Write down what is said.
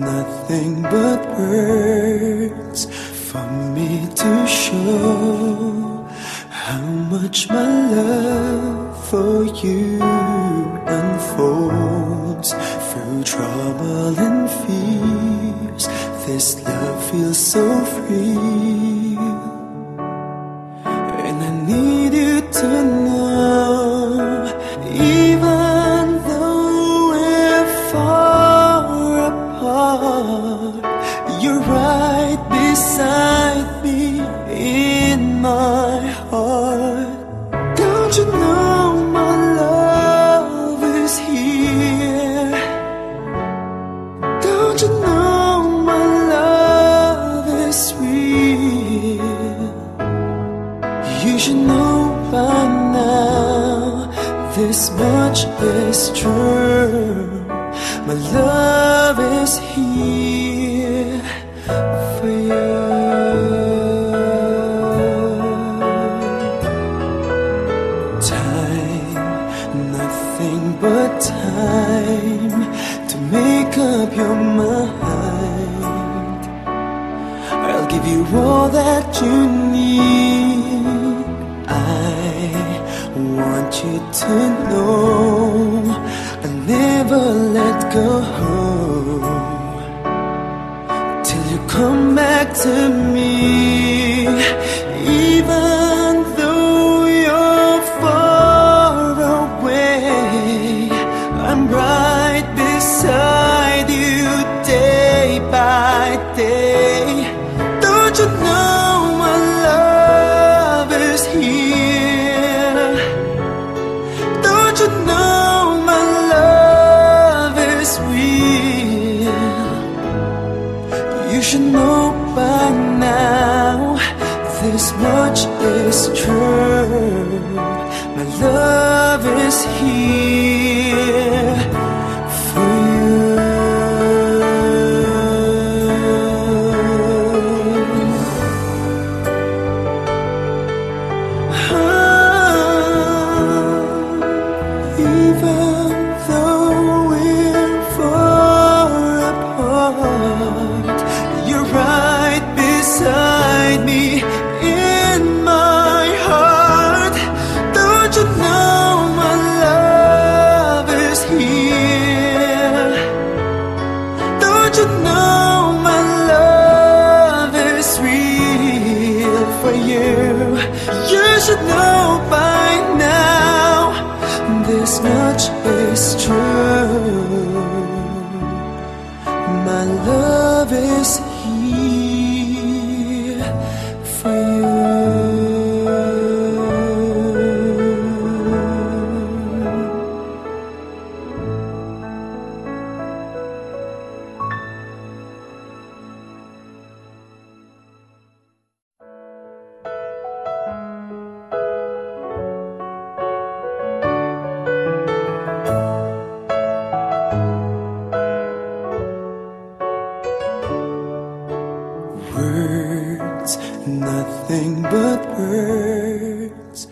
nothing but words for me to show how much my love for you unfolds through trouble and fears. This love feels so free, you're right beside me in my heart. Don't you know my love is here? Don't you know my love is real? You should know by now this much is true. My love is here for you. Time, nothing but time to make up your mind. I'll give you all that you need. I want you to know I'll never let go come back to me. Should know by now this much is true. My love is here this much is true. My love is here. Words, nothing but words.